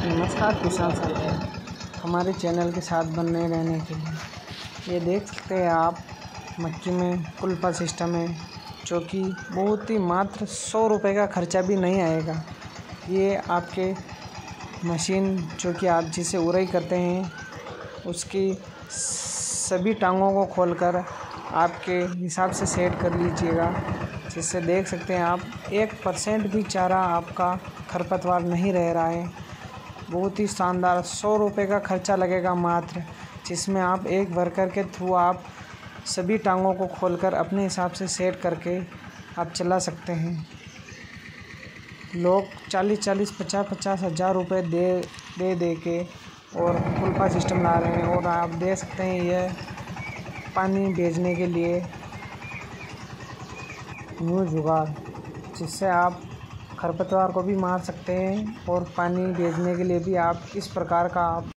नमस्कार किसान साथी हमारे चैनल के साथ बनने रहने के लिए। ये देख सकते हैं आप, मक्की में कुल्पा सिस्टम है जो कि बहुत ही मात्र सौ रुपये का खर्चा भी नहीं आएगा। ये आपके मशीन जो कि आप जिसे उड़ाई करते हैं, उसकी सभी टांगों को खोलकर आपके हिसाब से सेट कर लीजिएगा, जिससे देख सकते हैं आप, एक परसेंट भी चारा आपका खरपतवार नहीं रह रहा है। बहुत ही शानदार, सौ रुपये का खर्चा लगेगा मात्र, जिसमें आप एक वर्कर के थ्रू आप सभी टांगों को खोलकर अपने हिसाब से सेट करके आप चला सकते हैं। लोग चालीस चालीस पचास पचास हज़ार रुपये दे दे दे के और कुल्पा सिस्टम ला रहे हैं और आप दे सकते हैं यह पानी भेजने के लिए। न्यू जुगाड़, जिससे आप खरपतवार को भी मार सकते हैं और पानी भेजने के लिए भी आप इस प्रकार का आप